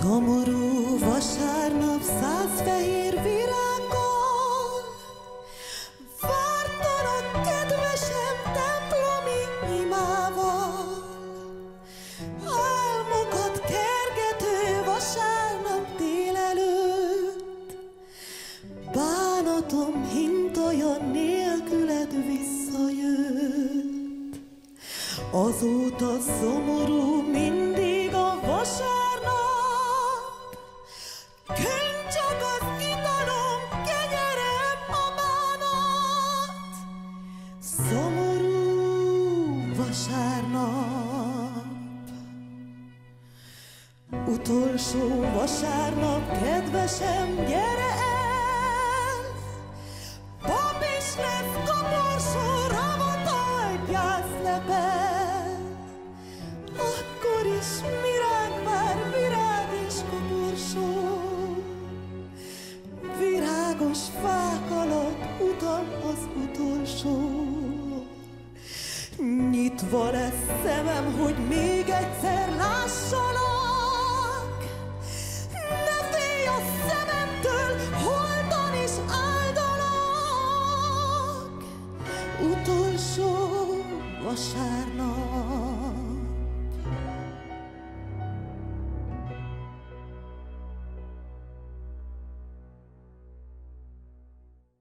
Szomorú vasárnap száz fehér virággal Bánatom hintaja nélküled visszajött. Azóta szomorú mindig a vasárnap. Könyv csak az a bánat. Szomorú vasárnap. Utolsó vasárnap, kedvesem, gyere el! Gyászlepel! Akkor is virág vár, virág és koporsó. Virágos fák alatt utam az utolsó. Nyitva lesz szemem, hogy még egyszer lássalak. Ne a szememtől, holdan is áldalak. Utolsó vasárnap.